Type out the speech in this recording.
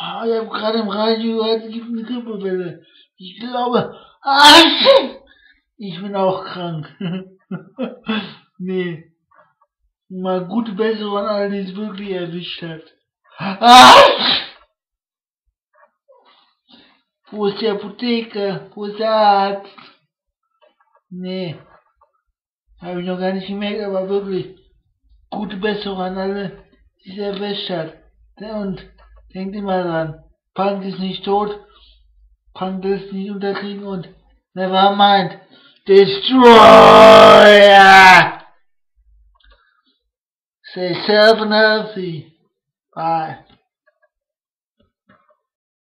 Oh, ich habe gerade im Radio gehört, es gibt eine Grippewelle. Ich glaube! Ich bin auch krank. nee. Mal gute Besserung an alle, die es wirklich erwischt hat. Wo ist die Apotheke? Wo ist der Arzt? Nee. Habe ich noch gar nicht gemerkt, aber wirklich. Gute Besserung an alle, die es erwischt hat. Und denkt immer dran. Punk ist nicht tot. Punk lässt nicht unterkriegen und never mind. Destroyer! Stay safe and healthy. Bye.